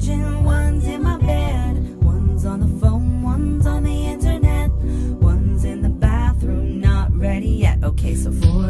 One's in my bed, one's on the phone, one's on the internet, one's in the bathroom, not ready yet. Okay, so for